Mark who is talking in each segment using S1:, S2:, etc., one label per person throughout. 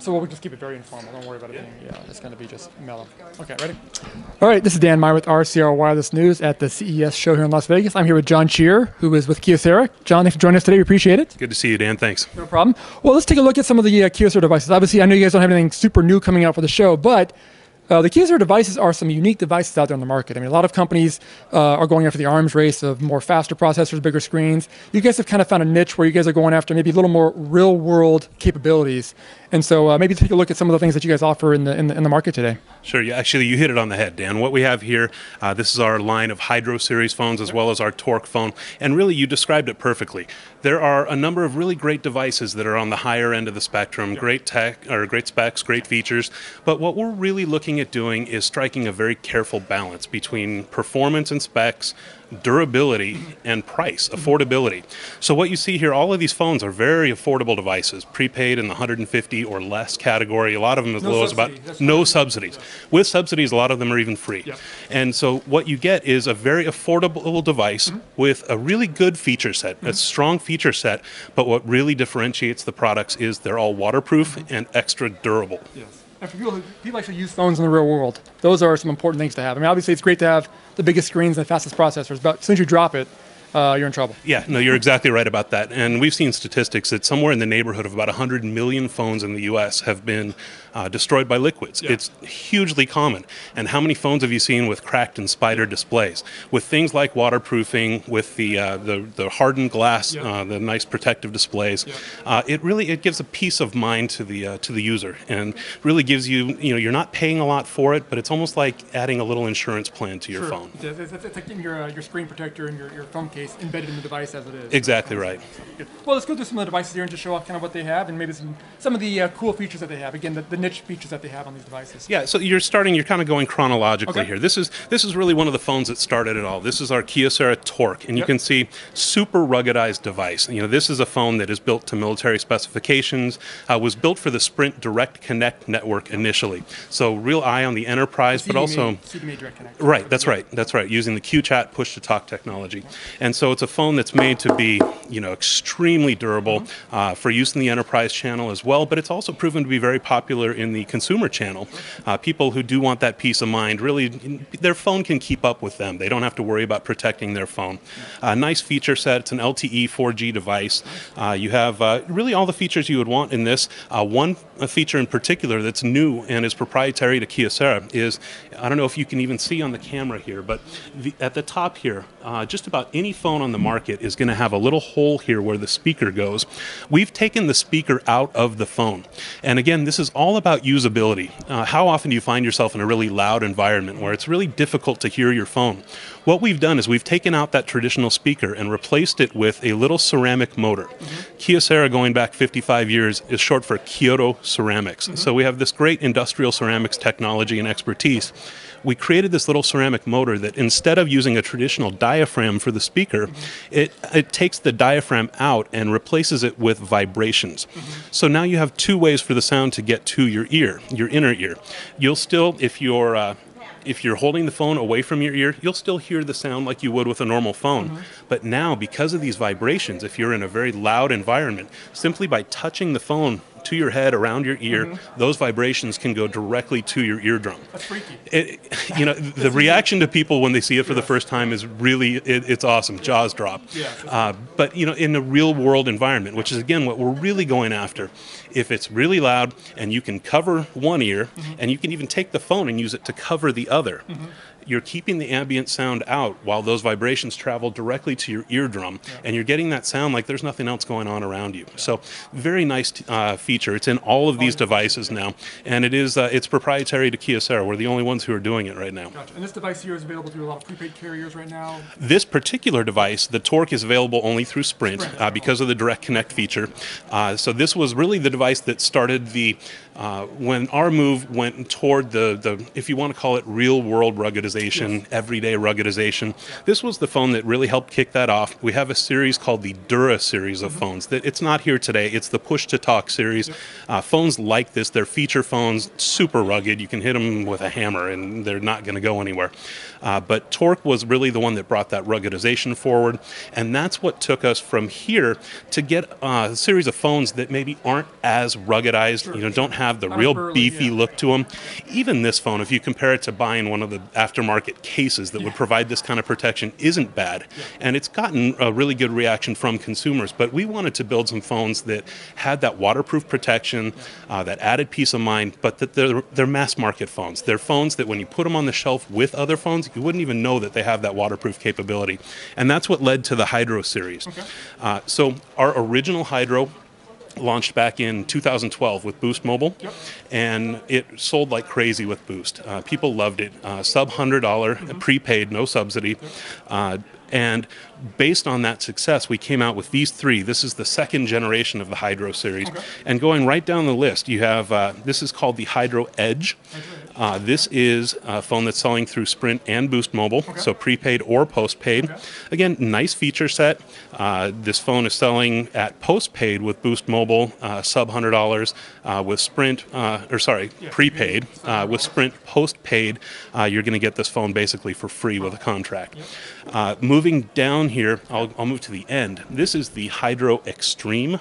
S1: So we'll just keep it very informal. Don't worry about it being, yeah, it's going to be just mellow. Okay, ready? All right, this is Dan Meyer with RCR Wireless News at the CES show here in Las Vegas. I'm here with John Chier, who is with Kyocera. John, thanks for joining us today. We appreciate it.
S2: Good to see you, Dan. Thanks.
S1: No problem. Well, let's take a look at some of the uh, Kyocera devices. Obviously, I know you guys don't have anything super new coming out for the show, but uh, the Kyocera devices are some unique devices out there on the market. I mean, a lot of companies uh, are going after the arms race of more faster processors, bigger screens. You guys have kind of found a niche where you guys are going after maybe a little more real world capabilities. And so uh, maybe take a look at some of the things that you guys offer in the, in the, in the market today.
S2: Sure. Yeah, actually, you hit it on the head, Dan. What we have here, uh, this is our line of Hydro series phones as well as our Torque phone. And really, you described it perfectly. There are a number of really great devices that are on the higher end of the spectrum, great tech or great specs, great features. But what we're really looking at doing is striking a very careful balance between performance and specs, durability and price, affordability. So what you see here, all of these phones are very affordable devices, prepaid in the 150 or less category. A lot of them as
S1: No
S2: low as about
S1: That's
S2: no
S1: right.
S2: subsidies. With subsidies, a lot of them are even free.
S1: Yep.
S2: And so what you get is a very affordable device
S1: Mm-hmm.
S2: with a really good feature set, a strong feature set. But what really differentiates the products is they're all waterproof
S1: Mm-hmm.
S2: and extra durable.
S1: Yes. And for people who people actually use phones in the real world, those are some important things to have. I mean, obviously, it's great to have the biggest screens and the fastest processors, but as soon as you drop it, uh, you're in trouble.
S2: Yeah, no, you're exactly right about that. And we've seen statistics that somewhere in the neighborhood of about 100 million phones in the U.S. have been uh, destroyed by liquids. It's hugely common. And how many phones have you seen with cracked and spider displays? With things like waterproofing, with the uh, the, the hardened glass,
S1: Yeah.
S2: uh, the nice protective displays,
S1: Yeah.
S2: uh, it really it gives a peace of mind to the uh, to the user, and really gives you you know you're not paying a lot for it, but it's almost like adding a little insurance plan to your
S1: Sure.
S2: phone.
S1: It's, it's, it's like getting your, uh, your screen protector and your, your phone case embedded in the device as it is.
S2: Exactly right.
S1: Well, let's go through some of the devices here and just show off kind of what they have and maybe some, some of the uh, cool features that they have. Again, the, the niche features that they have on these devices.
S2: Yeah, so you're starting. You're kind of going chronologically
S1: Okay.
S2: here. This is this is really one of the phones that started it all. This is our Kyocera Torque, and you
S1: Yep.
S2: can see super ruggedized device. You know, this is a phone that is built to military specifications. Uh, was built for the Sprint Direct Connect network initially. So real eye on the enterprise, but
S1: CDMA
S2: also
S1: CDMA Direct Connect.
S2: Right, that's right, that's right. Using the QChat push to talk technology, and so it's a phone that's made to be, you know, extremely durable uh, for use in the enterprise channel as well. But it's also proven to be very popular in the consumer channel. Uh, people who do want that peace of mind, really, their phone can keep up with them. They don't have to worry about protecting their phone. Uh, nice feature set. It's an LTE 4G device. Uh, you have uh, really all the features you would want in this. Uh, one feature in particular that's new and is proprietary to Kyocera is I don't know if you can even see on the camera here, but the, at the top here, uh, just about any phone on the market is going to have a little hole here where the speaker goes. We've taken the speaker out of the phone. And again, this is all about usability. Uh, how often do you find yourself in a really loud environment where it's really difficult to hear your phone? What we've done is we've taken out that traditional speaker and replaced it with a little ceramic motor. Mm-hmm. Kyocera, going back 55 years, is short for Kyoto Ceramics. Mm-hmm. So we have this great industrial ceramics technology and expertise. We created this little ceramic motor that instead of using a traditional diaphragm for the speaker, mm-hmm. it, it takes the diaphragm out and replaces it with vibrations. So now you have two ways for the sound to get to your ear, your inner ear. You'll still, if you're uh, if you're holding the phone away from your ear, you'll still hear the sound like you would with a normal phone. Uh-huh. But now, because of these vibrations, if you're in a very loud environment, simply by touching the phone to your head, around your ear, mm-hmm. those vibrations can go directly to your eardrum.
S1: That's freaky.
S2: It, you know, the reaction to people when they see it for the first time is really, it, it's awesome. Jaws drop.
S1: Yeah.
S2: Uh, but, you know, in a real world environment, which is again what we're really going after, if it's really loud and you can cover one ear mm-hmm. and you can even take the phone and use it to cover the other, mm-hmm. You're keeping the ambient sound out while those vibrations travel directly to your eardrum and you're getting that sound like there's nothing else going on around you. So, very nice uh, feature. It's in all of these devices now, and it is uh, it's proprietary to Kyocera. We're the only ones who are doing it right now.
S1: Gotcha. And this device here is available through a lot of prepaid carriers right now.
S2: This particular device, the Torque, is available only through Sprint
S1: Sprint.
S2: uh, because of the Direct Connect feature. Uh, so this was really the device that started the uh, when our move went toward the the if you want to call it real world ruggedization ruggedization, everyday ruggedization. This was the phone that really helped kick that off. We have a series called the Dura series of phones. That it's not here today. It's the push to talk series. Uh, phones like this, they're feature phones, super rugged. You can hit them with a hammer, and they're not going to go anywhere. Uh, but Torque was really the one that brought that ruggedization forward, and that's what took us from here to get uh, a series of phones that maybe aren't as ruggedized. You know, don't have the
S1: Not
S2: real
S1: burly,
S2: beefy
S1: yeah.
S2: look to them. Even this phone, if you compare it to buying one of the aftermarket cases that would provide this kind of protection, isn't bad. And it's gotten a really good reaction from consumers. But we wanted to build some phones that had that waterproof protection, uh, that added peace of mind, but that they're, they're mass market phones. They're phones that when you put them on the shelf with other phones, you wouldn't even know that they have that waterproof capability. And that's what led to the Hydro series. Uh, so our original Hydro launched back in 2012 with Boost Mobile, and it sold like crazy with Boost. Uh, people loved it. Uh, sub hundred dollar, prepaid, no subsidy. Uh, and based on that success, we came out with these three. This is the second generation of the Hydro series. And going right down the list, you have uh, this is called the Hydro Edge. Uh, this is a phone that's selling through Sprint and Boost Mobile, so prepaid or postpaid. Again, nice feature set. Uh, this phone is selling at postpaid with Boost Mobile, uh, sub hundred dollars. Uh, with Sprint, uh, or sorry, prepaid. Uh, with Sprint postpaid, uh, you're going to get this phone basically for free with a contract. Uh, moving down here, I'll, I'll move to the end. This is the Hydro Extreme.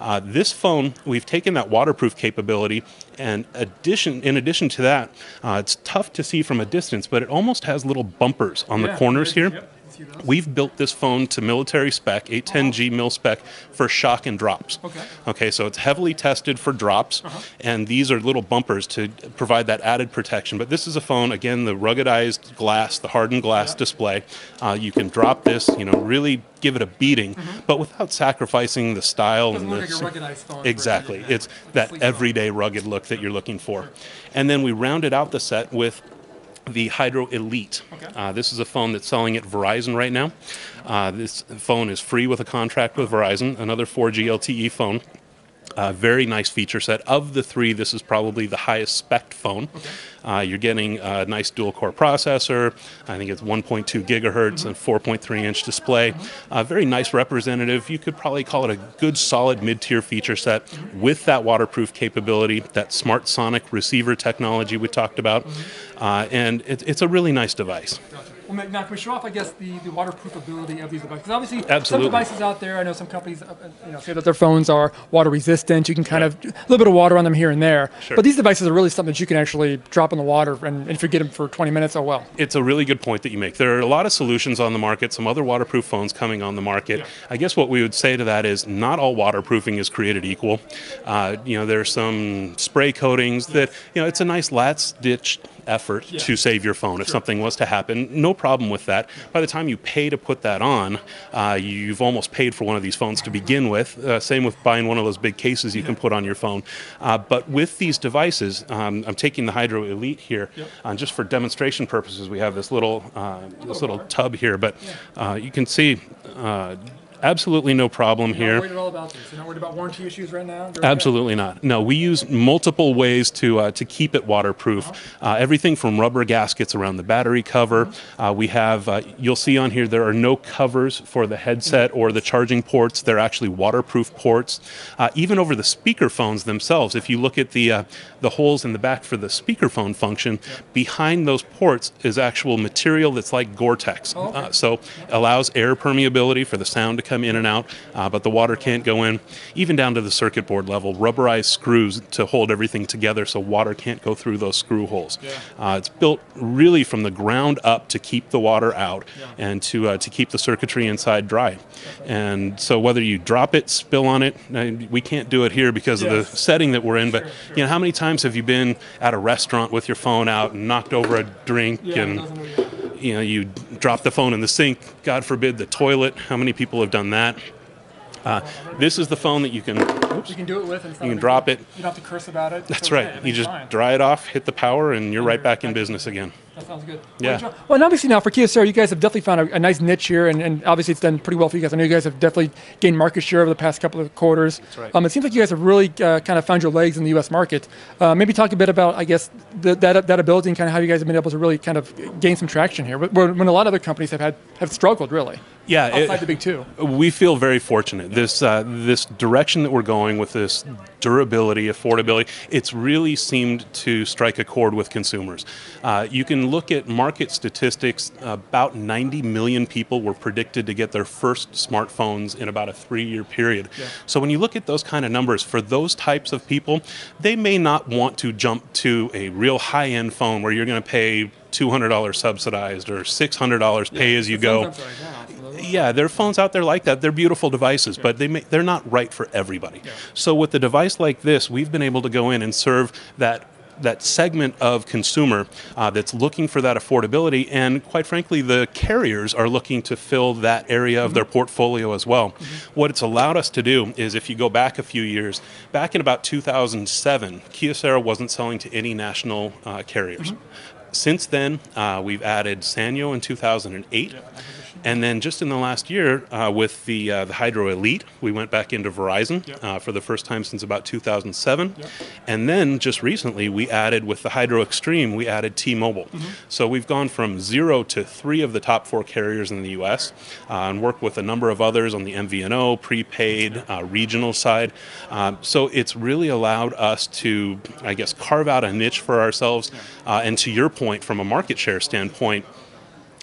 S2: Uh, this phone, we've taken that waterproof capability, and addition, in addition to that, uh, it's tough to see from a distance, but it almost has little bumpers on the corners here.
S1: Yep, I see those.
S2: We've built this phone to military spec, 810G mil spec, for shock and drops.
S1: Okay.
S2: Okay, so it's heavily tested for drops, and these are little bumpers to provide that added protection. But this is a phone, again, the ruggedized glass, the hardened glass display. Uh, you can drop this, you know, really give it a beating, but without sacrificing the style and
S1: look
S2: the
S1: like a ruggedized phone
S2: exactly.
S1: yeah.
S2: It's that
S1: Sleek phone.
S2: everyday rugged look that you're looking for. And then we rounded out the set with the Hydro Elite.
S1: Okay.
S2: Uh, this is a phone that's selling at Verizon right now. Uh, this phone is free with a contract with Verizon, another 4G LTE phone. Uh, very nice feature set. Of the three, this is probably the highest spec phone. Uh, you're getting a nice dual core processor. I think it's 1.2 gigahertz and 4.3 inch display. Uh, very nice representative. You could probably call it a good, solid mid tier feature set with that waterproof capability, that smart sonic receiver technology we talked about. Uh, and it, it's a really nice device.
S1: Gotcha. Now can we show off, I guess, the, the waterproof ability of these devices? 'Cause obviously, some devices out there, I know some companies, uh, uh, you know, say that their phones are water resistant. You can kind of a little bit of water on them here and there.
S2: Sure.
S1: But these devices are really something that you can actually drop in the water, and if you get them for 20 minutes, oh well.
S2: It's a really good point that you make. There are a lot of solutions on the market, some other waterproof phones coming on the market. I guess what we would say to that is not all waterproofing is created equal. Uh, you know, there's some spray coatings that, you know, it's a nice last ditch effort to save your phone if something was to happen. No problem with that. By the time you pay to put that on, uh, you've almost paid for one of these phones to begin with. Uh, same with buying one of those big cases you can put on your phone. Uh, but with these devices, um, I'm taking the Hydro Elite here, uh, just for demonstration purposes. We have this little uh, this little tub here, but uh, you can see. Absolutely no problem
S1: You're not
S2: here.
S1: worried at all about this. You're not worried about warranty issues right now? Okay?
S2: Absolutely not. No, we use multiple ways to uh, to keep it waterproof. Uh, everything from rubber gaskets around the battery cover. Uh, we have. Uh, you'll see on here there are no covers for the headset or the charging ports. They're actually waterproof ports. Uh, even over the speakerphones themselves, if you look at the uh, the holes in the back for the speakerphone function, behind those ports is actual material that's like Gore-Tex.
S1: Oh, okay.
S2: Uh, so allows air permeability for the sound to come in and out, uh, but the water can't go in. Even down to the circuit board level, rubberized screws to hold everything together so water can't go through those screw holes. Uh, it's built really from the ground up to keep the water out and to uh, to keep the circuitry inside dry. And so whether you drop it, spill on it, uh, we can't do it here because of the setting that we're in. But
S1: Sure, sure.
S2: you know, how many times have you been at a restaurant with your phone out and knocked over a drink
S1: Yeah,
S2: and you know, you drop the phone in the sink, God forbid, the toilet. How many people have done that? Uh, this is the phone that you can. Oops,
S1: You can do it with. And
S2: You can drop it.
S1: You don't have to curse about it.
S2: That's right. You just dry it off, hit the power, and you're right back in business again.
S1: That sounds good.
S2: Yeah.
S1: Well, well, and obviously now for Kyocera, you guys have definitely found a, a nice niche here, and, and obviously it's done pretty well for you guys. I know you guys have definitely gained market share over the past couple of quarters. That's
S2: right.
S1: Um, it seems like you guys have really uh, kind of found your legs in the U.S. market. Uh, maybe talk a bit about, I guess, the, that that ability and kind of how you guys have been able to really kind of gain some traction here, when, when a lot of other companies have had have struggled really
S2: Yeah, it-
S1: outside the big two.
S2: we feel very fortunate. This uh, this direction that we're going with this durability, affordability, it's really seemed to strike a chord with consumers. Uh, you can look at market statistics. About 90 million people were predicted to get their first smartphones in about a three-year period. So when you look at those kind of numbers, for those types of people, they may not want to jump to a real high-end phone where you're going to pay. $200 subsidized or $600 pay as you go. Yeah, there are phones out there like that. They're beautiful devices, but they may, they're not right for everybody. So with a device like this, we've been able to go in and serve that that segment of consumer uh, that's looking for that affordability, and quite frankly, the carriers are looking to fill that area of their portfolio as well. What it's allowed us to do is, if you go back a few years, back in about 2007, Kyocera wasn't selling to any national uh, carriers. Since then, uh, we've added Sanyo in 2008. And then just in the last year, uh, with the uh, the Hydro Elite, we went back into Verizon uh, for the first time since about 2007. And then just recently, we added with the Hydro Extreme, we added T-Mobile. So we've gone from zero to three of the top four carriers in the U.S. Uh, and worked with a number of others on the MVNO, prepaid, uh, regional side. Um, so it's really allowed us to, I guess, carve out a niche for ourselves. Uh, and to your point, from a market share standpoint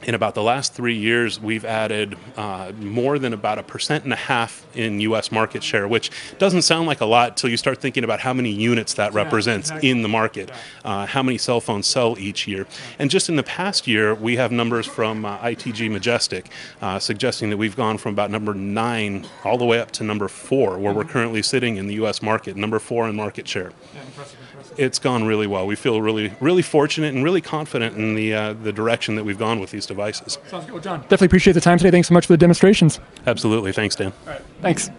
S2: in about the last three years, we've added uh, more than about a percent and a half in U.S. market share, which doesn't sound like a lot until you start thinking about how many units that represents
S1: exactly.
S2: in the market, uh, how many cell phones sell each year. And just in the past year, we have numbers from uh, ITG Majestic uh, suggesting that we've gone from about number nine all the way up to number four, where we're currently sitting in the U.S. market, number four in market share it's gone really well. We feel really, really fortunate and really confident in the uh, the direction that we've gone with these devices.
S1: Sounds good. Well, John, definitely appreciate the time today. Thanks so much for the demonstrations.
S2: Absolutely. Thanks, Dan. All right.
S1: Thanks.